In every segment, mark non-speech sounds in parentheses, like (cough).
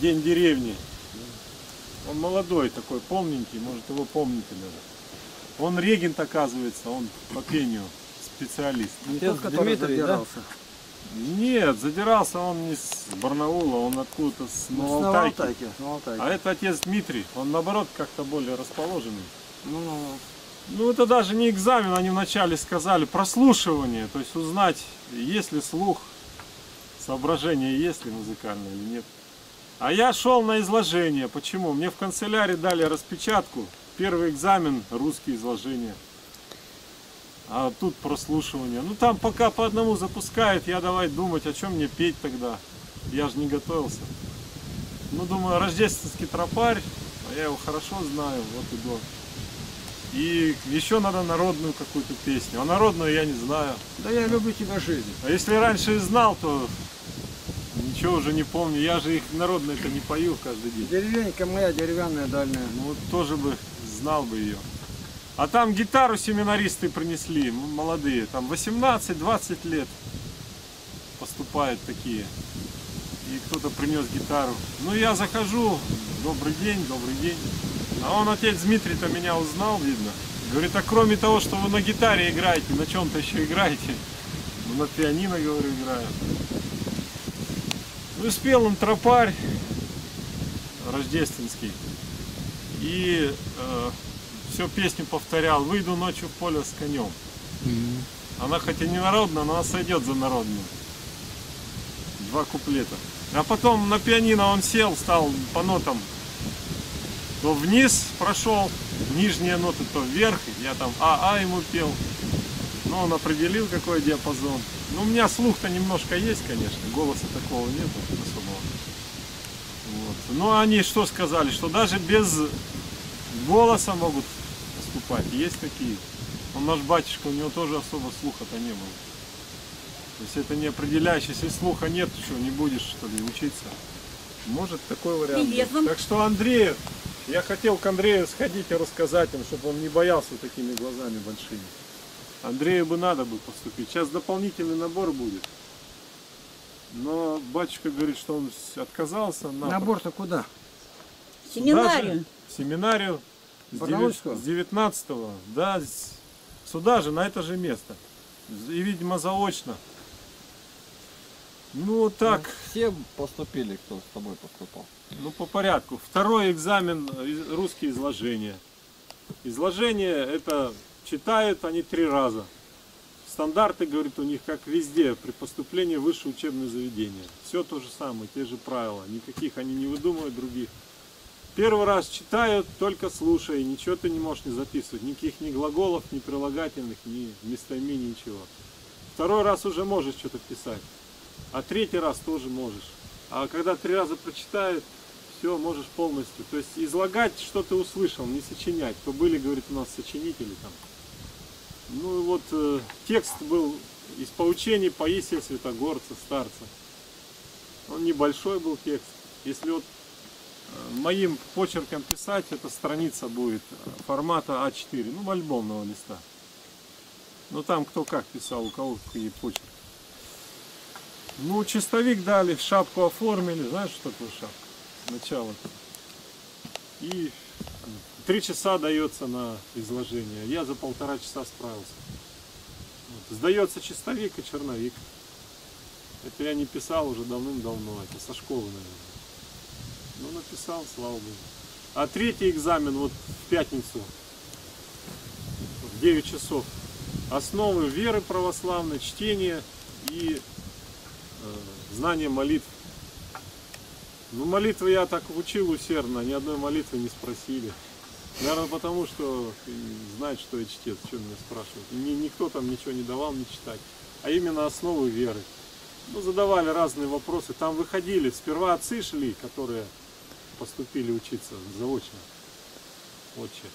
День деревни. Он молодой такой, полненький, может его помните даже. Он регент оказывается, он по пению специалист. Не Отец тот, который Дмитрий, да? задирался. Нет, задирался он не с Барнаула, он откуда-то с Ну, с Новоалтайки. Новоалтайки, с Новоалтайки. А это отец Дмитрий, он наоборот как-то более расположенный. Ну, ну, ну. Ну это даже не экзамен, они вначале сказали, прослушивание, то есть узнать, есть ли слух, соображение есть ли музыкальное или нет. А я шел на изложение. Почему? Мне в канцелярии дали распечатку. Первый экзамен, русские изложения. А тут прослушивание. Ну там пока по одному запускает, я давай думать, о чем мне петь тогда. Я же не готовился. Ну думаю, рождественский тропарь, а я его хорошо знаю, вот иду. И еще надо народную какую-то песню. А народную я не знаю. Да я люблю тебя жизнь. А если раньше и знал, то ничего уже не помню. Я же их народные-то не пою каждый день. Деревенька моя деревянная дальняя. Ну вот тоже бы знал бы ее. А там гитару семинаристы принесли, молодые, там 18-20 лет поступают такие. И кто-то принес гитару. Ну я захожу, добрый день, добрый день. А он, отец Дмитрий-то меня узнал, видно. Говорит, а кроме того, что вы на гитаре играете, на чем-то еще играете? (laughs) Ну, на пианино, говорю, играю. Ну и спел он тропарь рождественский. И все песню повторял. Выйду ночью в поле с конем. Она хоть и не народная, но она сойдет за народную. Два куплета. А потом на пианино он сел, стал по нотам. То вниз прошел, нижние ноты, то вверх. Я там А-А ему пел. Но он определил, какой диапазон. Ну, у меня слух-то немножко есть, конечно. Голоса такого нету особого. Вот. Но они что сказали? Что даже без голоса могут поступать. Есть такие. Он наш батюшка, у него тоже особо слуха-то не было. То есть это не определяющий. Если слуха нет, что, не будешь что ли учиться? Может такой вариант. вам. Так что Андрею, я хотел к Андрею сходить и рассказать им, чтобы он не боялся такими глазами большими. Андрею бы надо бы поступить. Сейчас дополнительный набор будет. Но батюшка говорит, что он отказался. напрочь. Набор-то куда? Семинарию. Же, в семинарию с, девя- Барнаульского? с 19 да, сюда же, на это же место. И, видимо, заочно. Ну, так, Все поступили, кто с тобой поступал. ну, по порядку. Второй экзамен, э, русские изложения. Изложение это читают они три раза. Стандарты, говорит, у них как везде, при поступлении в высшее учебное заведение. Все то же самое, те же правила. Никаких они не выдумывают других. Первый раз читают, только слушай, ничего ты не можешь не записывать. Никаких ни глаголов, ни прилагательных, ни местоимений, ничего. Второй раз уже можешь что-то писать. А третий раз тоже можешь. А когда три раза прочитают, все, можешь полностью. То есть излагать, что ты услышал, не сочинять. То были, говорит, у нас сочинители там. Ну вот э, текст был из поучений Паисия Святогорца, старца. Он небольшой был текст. Если вот э, моим почерком писать, эта страница будет э, формата А4, ну альбомного листа. Ну там кто как писал, у кого какие почерки. Ну, чистовик дали, шапку оформили. Знаешь, что такое шапка? Начало. И три часа дается на изложение. Я за полтора часа справился. Вот. Сдается чистовик и черновик. Это я не писал уже давным-давно. Это со школы, наверное. Ну, написал, слава богу. А третий экзамен вот в пятницу. В 9 часов. Основы веры православной, чтение и э, знание молитв. Ну, молитвы я так учил усердно, ни одной молитвы не спросили. Наверное, потому что знают, что я чтец, что меня спрашивают. И ни- никто там ничего не давал мне читать. А именно основы веры. Ну, задавали разные вопросы. Там выходили, сперва отцы шли, которые поступили учиться заочно. Отче.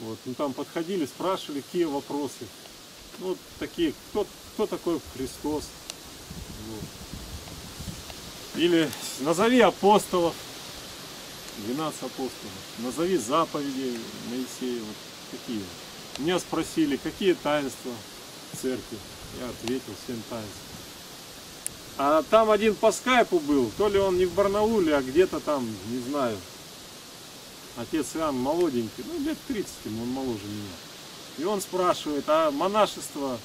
Вот. Ну, там подходили, спрашивали, какие вопросы. Ну, вот такие, кто, кто такой Христос? Вот. Или назови апостолов, 12 апостолов, назови заповеди Моисея, вот такие. Меня спросили, какие таинства церкви. Я ответил, семь таинств. А там один по скайпу был, то ли он не в Барнауле, а где-то там, не знаю. Отец Иоанн молоденький, ну лет 30 ему, он моложе меня. И он спрашивает, а монашество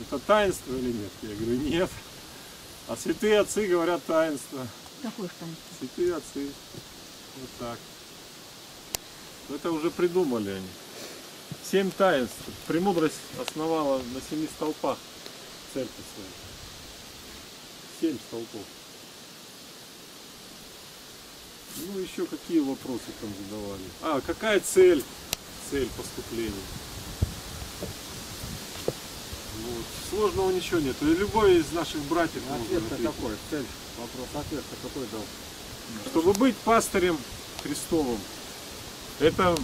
это таинство или нет? Я говорю, нет. А святые отцы говорят таинство. Какой штамп? Святые отцы. Вот так. Это уже придумали они. Семь таинств. Премудрость основала на семи столпах церковь свою. Семь столпов. Ну, еще какие вопросы там задавали? А, какая цель? Цель поступления. Вот. Сложного ничего нет. Любой из наших братьев Ответ-то какой? Цель, вопрос, ответ-то какой дал? Чтобы быть пастырем Христовым, это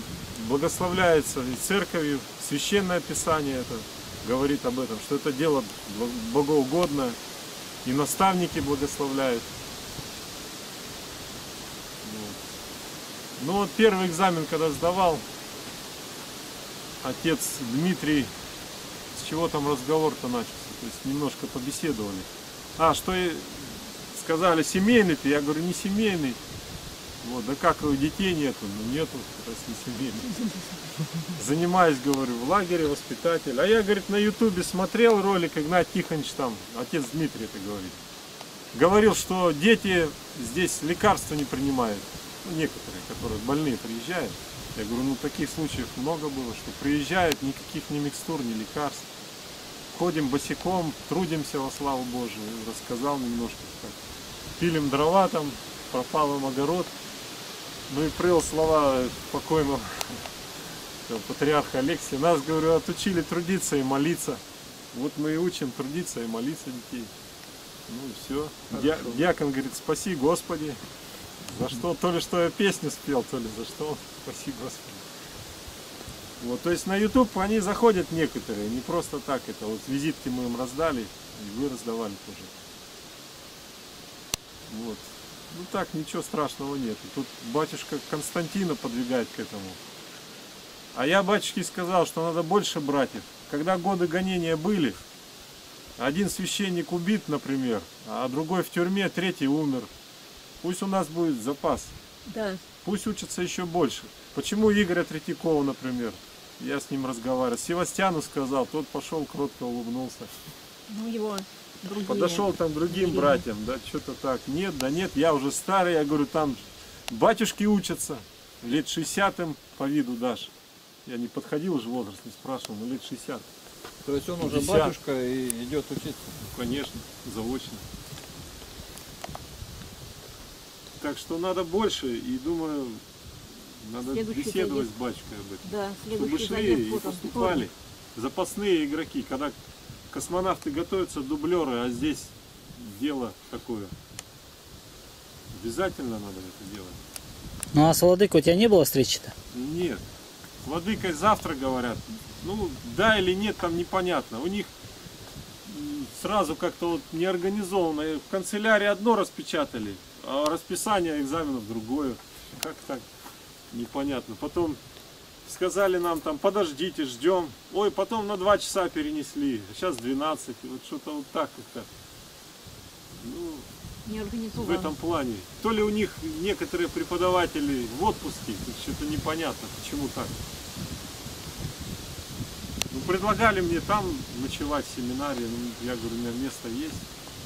благословляется и церковью, священное писание это говорит об этом, что это дело бо- богоугодное, и наставники благословляют. Ну вот первый экзамен, когда сдавал, отец Дмитрий, с чего там разговор-то начался, то есть немножко побеседовали. А, что сказали, семейный ты? Я говорю, не семейный. Вот, да как его детей нету? Ну нету, раз не семейный. (laughs) Занимаюсь, говорю, в лагере воспитатель. А я, говорит, на ютубе смотрел ролик, Игнат Тихонович там, отец Дмитрий это говорит. Говорил, что дети здесь лекарства не принимают. Ну, некоторые, которые больные приезжают. Я говорю, ну таких случаев много было, что приезжают, никаких ни микстур, ни лекарств. Ходим босиком, трудимся во славу Божию. Рассказал немножко, как пилим дрова там, пропал им огород. Ну и прыл слова покойного патриарха Алексия. Нас, говорю, отучили трудиться и молиться. Вот мы и учим трудиться и молиться детей. Ну и все. Дьякон говорит, спаси Господи. За что? То ли что я песню спел, то ли за что. Спаси Господи. Вот, то есть на YouTube они заходят некоторые, не просто так это. Вот визитки мы им раздали, и вы раздавали тоже. Вот. Ну так, ничего страшного нет. Тут батюшка Константина подвигает к этому. А я батюшке сказал, что надо больше братьев. Когда годы гонения были, один священник убит, например, а другой в тюрьме, третий умер. Пусть у нас будет запас. Да. Пусть учатся еще больше. Почему Игоря Третьякова, например? Я с ним разговаривал. Севастьяну сказал, тот пошел, кротко улыбнулся. Ну его другие. Подошел там другим Другие. братьям, да, что-то так. Нет, да нет, я уже старый, я говорю, там батюшки учатся. Лет 60 им по виду дашь. Я не подходил уже возраст, не спрашивал, но лет 60. То есть он уже 50. батюшка и идет учиться. Ну, конечно, заочно. Так что надо больше, и думаю, надо Следующий беседовать зайдет. с батюшкой об этом. Да, Чтобы следующий шли зайдет и поступали. Запасные игроки, когда космонавты готовятся, дублеры, а здесь дело такое. Обязательно надо это делать. Ну а с Владыкой у тебя не было встречи-то? Нет. С владыкой завтра говорят. Ну, да или нет, там непонятно. У них сразу как-то вот неорганизованно. В канцелярии одно распечатали, а расписание экзаменов другое. Как так? Непонятно. Потом сказали нам там, подождите, ждем. Ой, потом на два часа перенесли. Сейчас 12. Вот что-то вот так как-то. Ну, Не в этом плане. То ли у них некоторые преподаватели в отпуске, что-то непонятно, почему так. Ну, предлагали мне там ночевать в семинаре, ну, я говорю, у меня место есть,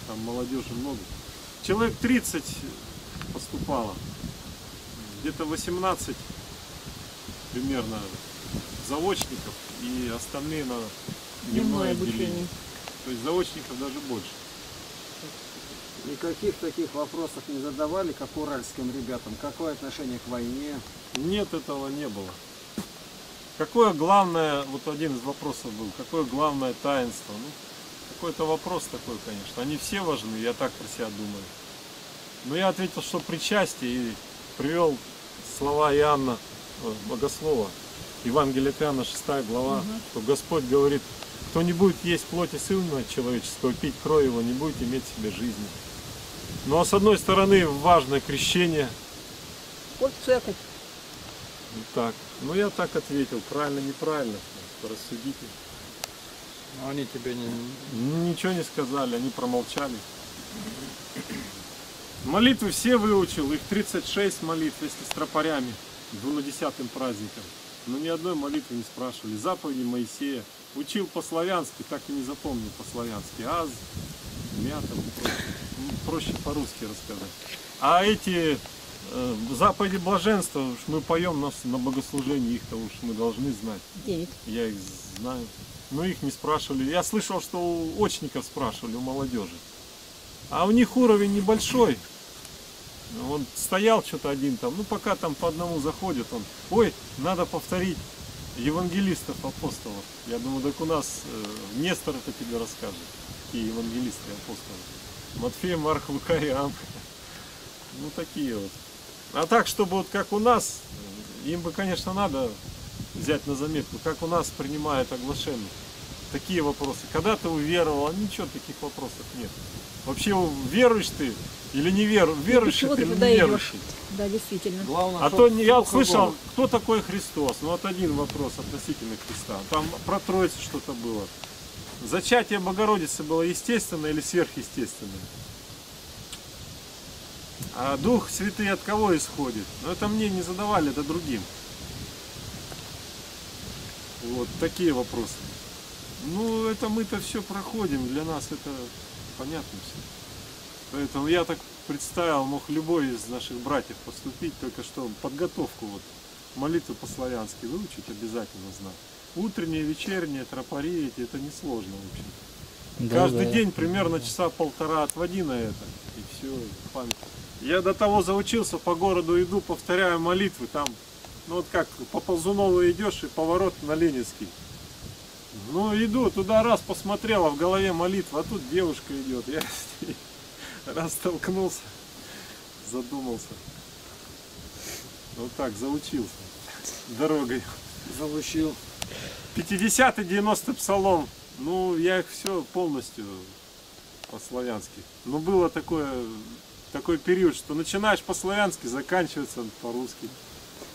там молодежи много. Человек 30 поступало, где-то 18 примерно заочников и остальные на Дневное отделение. То есть заочников даже больше. Никаких таких вопросов не задавали, как уральским ребятам. Какое отношение к войне? Нет, этого не было. Какое главное, вот один из вопросов был, какое главное таинство? Ну, какой-то вопрос такой, конечно. Они все важны, я так про себя думаю. Но я ответил, что причастие и привел слова Иоанна Богослова, Евангелие от Иоанна, 6 глава, что Господь говорит, кто не будет есть плоти Сына Человеческого, пить кровь Его, не будет иметь в себе жизни. Ну а с одной стороны важно крещение, Вот церковь. так. Ну я так ответил, правильно, неправильно, рассудите. Но они тебе не... Ну, Ничего не сказали, они промолчали. Молитвы все выучил, их 36 молитв, если с тропарями, двунадесятым праздником. Но ни одной молитвы не спрашивали. Заповеди Моисея. Учил по-славянски, так и не запомнил по-славянски. Аз, мята, проще, проще по-русски рассказать. А эти э, заповеди блаженства, уж мы поем нас на богослужении, их-то уж мы должны знать. Девять. Я их знаю. Но их не спрашивали. Я слышал, что у очников спрашивали, у молодежи. А у них уровень небольшой. Он стоял что-то один там, ну пока там по одному заходит, он, ой, надо повторить евангелистов, апостолов. Я думаю, так у нас э, Нестор это тебе расскажет, какие евангелисты и апостолы. Матфей, Марк, Лука, Иоанн. Ну такие вот. А так, чтобы вот как у нас, им бы, конечно, надо взять на заметку, как у нас принимают оглашенных. Такие вопросы. Когда ты уверовал, а ничего таких вопросов нет. Вообще веруешь ты или не веру, верующий или туда не идешь? верующий. Да, действительно. Главное, А то не- я слышал, кто такой Христос. Ну вот один вопрос относительно Христа. Там про Троицу что-то было. Зачатие Богородицы было естественное или сверхъестественное? А Дух Святый от кого исходит? Ну это мне не задавали, это другим. Вот такие вопросы. Ну это мы-то все проходим, для нас это понятно все. Поэтому я так представил, мог любой из наших братьев поступить, только что подготовку вот, молитву по-славянски выучить обязательно знать. Утренние, вечерние, тропари эти, это несложно, в общем. Да, Каждый да. день примерно часа полтора отводи на это, и все, память. Я до того заучился, по городу иду, повторяю молитвы, там, ну вот как, по Ползунову идешь и поворот на Ленинский. Ну иду, туда раз посмотрел, а в голове молитва, а тут девушка идет. Я (laughs) с ней раз столкнулся, задумался. Вот так, заучился дорогой. Залучил. 50 и 90 псалом. Ну, я их все полностью по-славянски. Но было такое, такой период, что начинаешь по-славянски, заканчивается по-русски.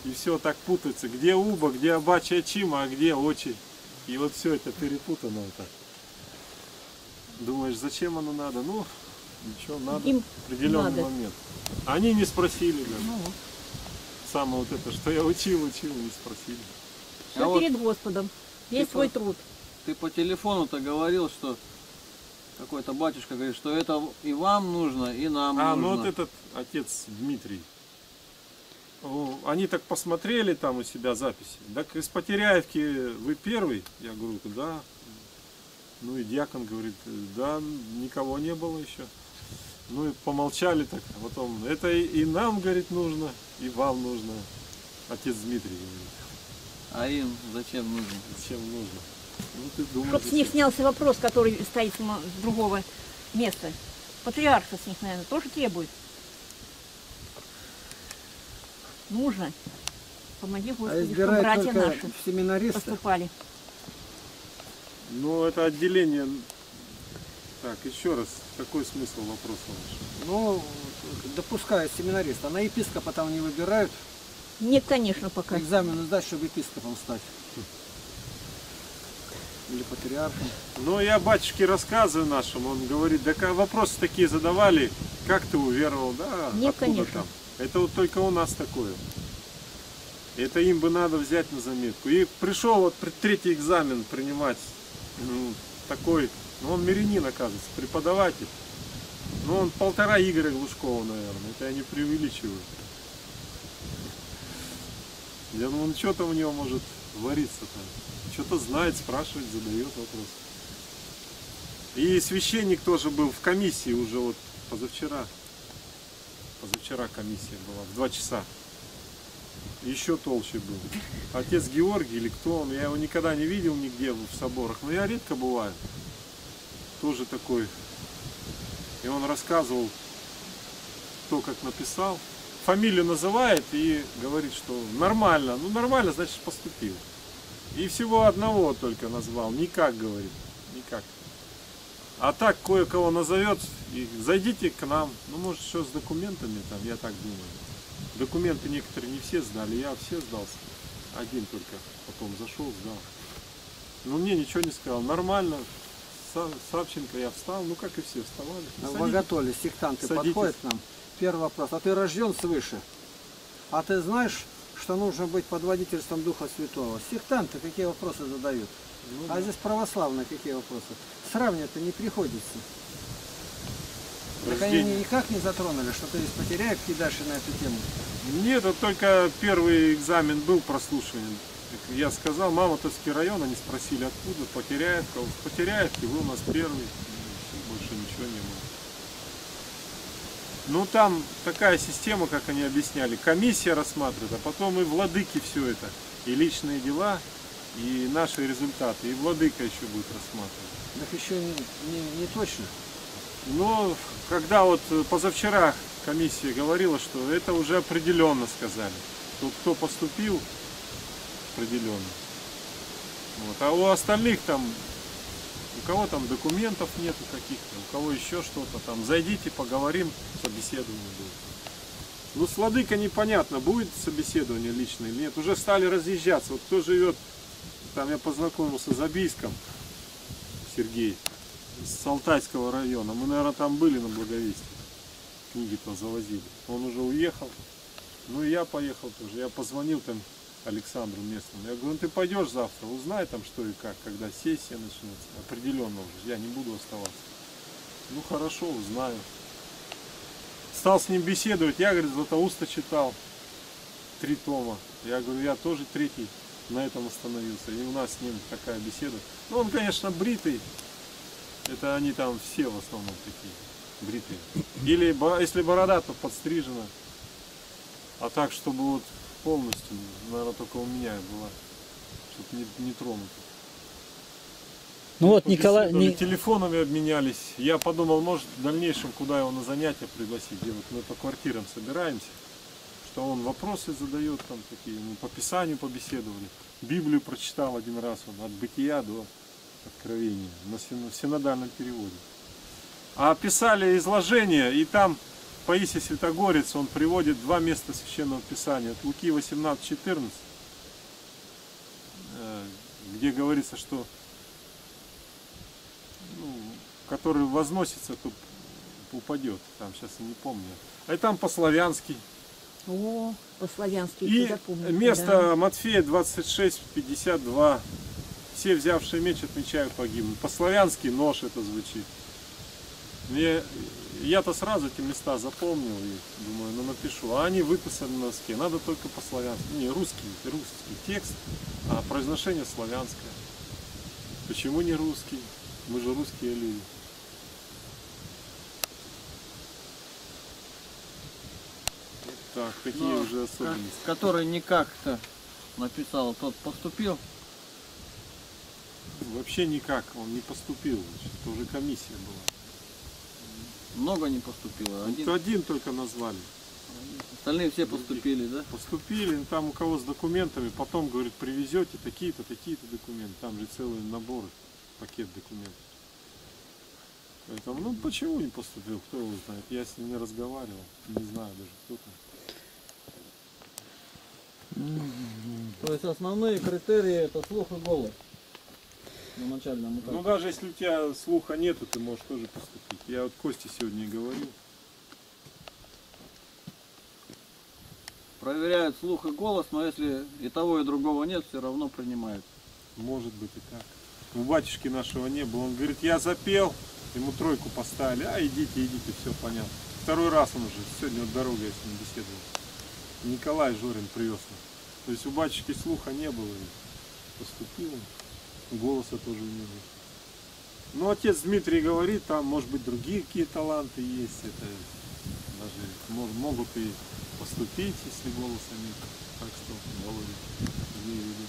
И все так путается. Где уба, где абачья чима, а где очи. И вот все это перепутано вот так. Думаешь, зачем оно надо? Ну, ничего, надо Им в определенный надо. момент. Они не спросили даже. Ну, вот. Самое вот это, что я учил, учил, не спросили. Все А вот перед Господом. Весь ты свой труд. Ты по телефону-то говорил, что какой-то батюшка говорит, что это и вам нужно, и нам А, нужно. ну вот этот отец Дмитрий. Они так посмотрели там у себя записи. Так из Потеряевки вы первый? Я говорю, да. Ну и дьякон говорит, да, никого не было еще. Ну и помолчали так, а потом, это и, и нам, говорит, нужно, и вам нужно. Отец Дмитрий говорит, А им зачем нужно? зачем нужно? Ну ты думаешь, Чтоб с них снялся вопрос, который стоит с другого места. Патриарха с них, наверное, тоже требует. Нужно. Помоги, А Господи, избирают братья наши в семинаристы. поступали. Ну это отделение. Так, еще раз, какой смысл вопроса ваш? Ну, допускают семинариста. На епископа там не выбирают. Нет, конечно, пока. Экзамены сдать, чтобы епископом стать. Или патриархом. Ну, я батюшке рассказываю нашему, он говорит, да вопросы такие задавали, как ты уверовал, да, Нет, откуда конечно. там. Это вот только у нас такое. Это им бы надо взять на заметку. И пришел вот третий экзамен принимать, ну, такой, ну он мирянин, оказывается, преподаватель. Ну, он полтора Игоря Глушкова, наверное, это я не преувеличиваю. Я думаю, ну что там у него может вариться там? Что-то знает, спрашивает, задает вопрос. И священник тоже был в комиссии уже вот позавчера. Позавчера комиссия была, в два часа. Еще толще был. Отец Георгий или кто он, я его никогда не видел нигде в соборах, но я редко бываю. Тоже такой. И он рассказывал, кто как написал. Фамилию называет и говорит, что нормально. Ну нормально, значит поступил. И всего одного только назвал. Никак, говорит. Никак. А так кое-кого назовет, и зайдите к нам. Ну, может, что с документами там, я так думаю. Документы некоторые не все сдали, я все сдался. Один только потом зашел, сдал. Ну, мне ничего не сказал. Нормально, Са- Савченко, я встал, ну как и все вставали. В. Боготоле сектанты Садитесь. подходят к нам. Первый вопрос. А ты рожден свыше? А ты знаешь, что нужно быть под водительством Духа Святого? Сектанты какие вопросы задают? Ну, А здесь православные какие вопросы? Сравнивать-то не приходится. Так они никак не затронули, что ты из потеряев кидаешь на эту тему. Нет, вот только первый экзамен был прослушивание. Так Я сказал, Мамонтовский район, они спросили, откуда, Потеряевка. В Потеряевке вы у нас первый, И больше ничего не было. Ну там такая система, как они объясняли, комиссия рассматривает, а потом и владыки все это, и личные дела, и наши результаты, и владыка еще будет рассматривать. Так еще не, не- не точно. Но когда вот э, позавчера комиссия говорила, что это уже определенно сказали. Тот, кто поступил, определенно. Вот. А у остальных там, у кого там документов нету каких-то, у кого еще что-то там, зайдите, поговорим, собеседование будет. Ну, с Владыка непонятно, будет собеседование личное или нет. Уже стали разъезжаться. Вот кто живет, там я познакомился с Забийском, Сергей, с Алтайского района. Мы, наверное, там были на Благовестии. Книги-то завозили. Он уже уехал. Ну и я поехал тоже. Я позвонил там Александру местному. Я говорю, ну ты пойдешь завтра, узнай там что и как, когда сессия начнется. Определенно уже. Я не буду оставаться. Ну хорошо, узнаю. Стал с ним беседовать. Я, говорит, Златоуста читал. Три тома. Я говорю, я тоже третий на этом остановился. И у нас с ним такая беседа. Ну, он, конечно, бритый. Это они там все в основном такие, бритые. Или если борода, то подстрижена. А так, чтобы вот полностью, наверное, только у меня была. Чтобы не, не тронуто. Ну вот Николай... Ни- Телефонами обменялись. Я подумал, может в дальнейшем, куда его на занятия пригласить, где вот мы по квартирам собираемся, что он вопросы задает там такие, мы по Писанию побеседовали. Библию прочитал один раз, он от бытия до откровения, на синодальном переводе. А писали изложение, и там Паисий Святогорец, он приводит два места Священного Писания. От Луки 18.14, э, где говорится, что ну, который возносится, тот упадет. Там сейчас я не помню. А и там по-славянски. О, по-славянски И запомнил. место да. Матфея 26-52. Все взявшие меч отмечают погибнут. По-славянски нож это звучит. Мне, я-то сразу эти места запомнил и думаю, ну напишу. А они выписаны на доске. Надо только по-славянски. Не, русский, русский текст, а произношение славянское. Почему не русский? Мы же русские люди. Так, такие Ну, уже особенности. Который не как-то написал, тот поступил. Вообще никак, он не поступил. значит, Это уже комиссия была. Много не поступило. Один, Вот один только назвали. остальные все поступили, да? Поступили, ну, там у кого с документами, потом, говорит, привезете такие-то, такие-то документы. Там же целый набор, пакет документов. Поэтому, ну почему не поступил, кто его знает. Я с ним не разговаривал, не знаю даже кто там. То есть основные критерии это слух и голос на начальном этапе. Ну даже если у тебя слуха нету, ты можешь тоже поступить. Я вот Косте сегодня и говорил. Проверяют слух и голос, но если и того, и другого нет, все равно принимают. Может быть и так. У батюшки нашего не было. Он говорит, я запел, ему тройку поставили. А идите, идите, все понятно. Второй раз он уже, сегодня вот дорога я с ним беседовал. Николай Жорин привез нас. То есть у батюшки слуха не было. и Поступил он. Голоса тоже не было. Но отец Дмитрий говорит, там может быть другие какие таланты есть. Это даже мо- могут и поступить, если голоса нет. Так что, Володя, имей в виду.